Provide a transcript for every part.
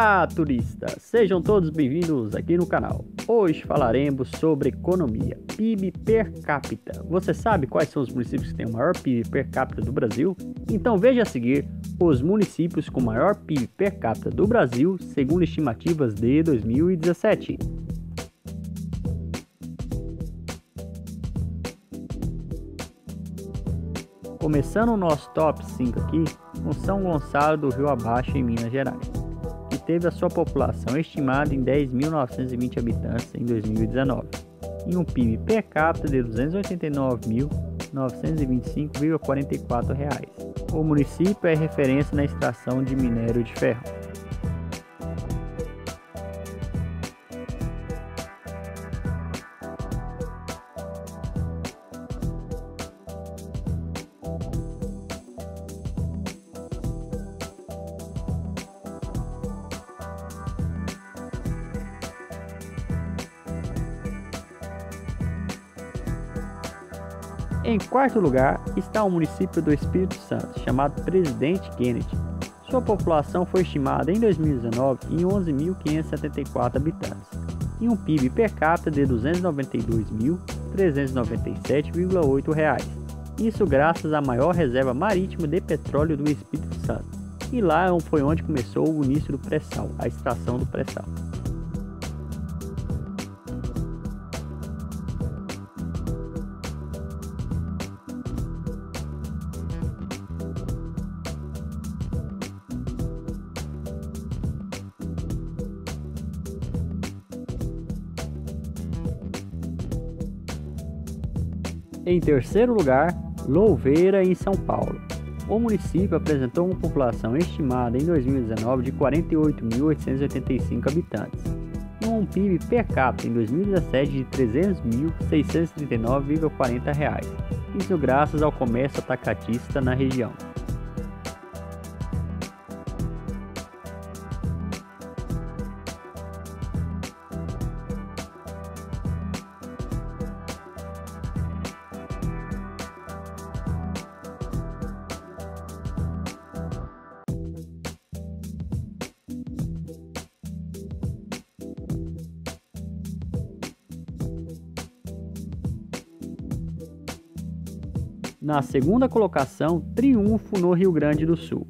Olá, turistas! Sejam todos bem-vindos aqui no canal. Hoje falaremos sobre economia, PIB per capita. Você sabe quais são os municípios que têm o maior PIB per capita do Brasil? Então veja a seguir os municípios com maior PIB per capita do Brasil, segundo estimativas de 2017. Começando o nosso top 5 aqui, com São Gonçalo do Rio Abaixo, em Minas Gerais teve a sua população estimada em 10.920 habitantes em 2019 e um PIB per capita de R$ 289.925,44. O município é referência na extração de minério de ferro. Em quarto lugar está o município do Espírito Santo, chamado Presidente Kennedy. Sua população foi estimada em 2019 em 11.574 habitantes e um PIB per capita de R$ 292.397,8. Isso graças à maior reserva marítima de petróleo do Espírito Santo. E lá foi onde começou o início do pré-sal, a extração do pré-sal. Em terceiro lugar, Louveira, em São Paulo. O município apresentou uma população estimada em 2019 de 48.885 habitantes e um PIB per capita em 2017 de R$ 300.639,40, isso graças ao comércio atacatista na região. Na segunda colocação, Triunfo no Rio Grande do Sul.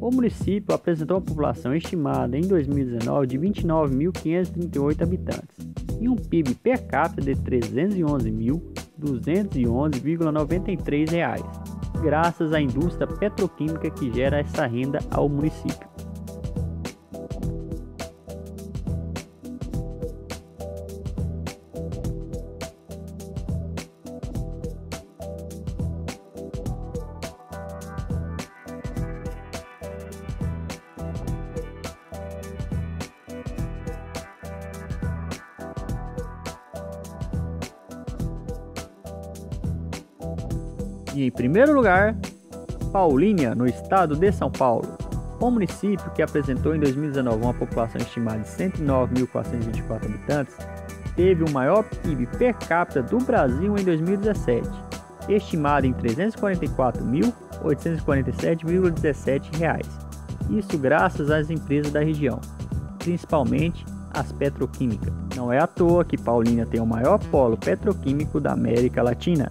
O município apresentou uma população estimada em 2019 de 29.538 habitantes e um PIB per capita de R$ 311.211,93, graças à indústria petroquímica que gera essa renda ao município. E em primeiro lugar, Paulínia, no estado de São Paulo. O município, que apresentou em 2019 uma população estimada de 109.424 habitantes, teve o maior PIB per capita do Brasil em 2017, estimado em R$ 344.847,17. Isso graças às empresas da região, principalmente as petroquímicas. Não é à toa que Paulínia tem o maior polo petroquímico da América Latina.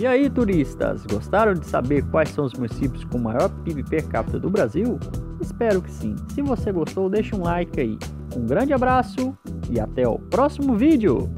E aí, turistas, gostaram de saber quais são os municípios com maior PIB per capita do Brasil? Espero que sim. Se você gostou, deixe um like aí. Um grande abraço e até o próximo vídeo!